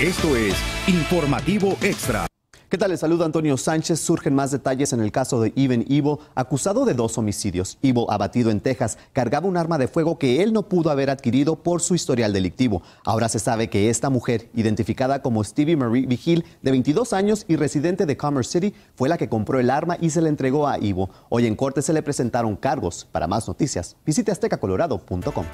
Esto es Informativo Extra. ¿Qué tal? Les saluda Antonio Sánchez. Surgen más detalles en el caso de Even Ivo, acusado de dos homicidios. Ivo abatido en Texas, cargaba un arma de fuego que él no pudo haber adquirido por su historial delictivo. Ahora se sabe que esta mujer, identificada como Stevie Marie Vigil, de 22 años y residente de Commerce City, fue la que compró el arma y se la entregó a Ivo. Hoy en corte se le presentaron cargos. Para más noticias, visite aztecacolorado.com.